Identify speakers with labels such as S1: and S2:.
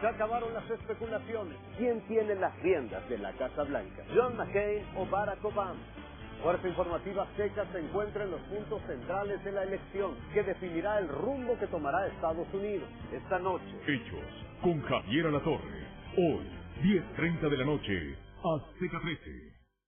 S1: Se acabaron las especulaciones. ¿Quién tiene las riendas de la Casa Blanca? ¿John McCain o Barack Obama? Fuerza Informativa Seca se encuentra en los puntos centrales de la elección que definirá el rumbo que tomará Estados Unidos esta noche.
S2: Hechos con Javier Alatorre. Hoy, 10.30 de la noche, Azteca 13.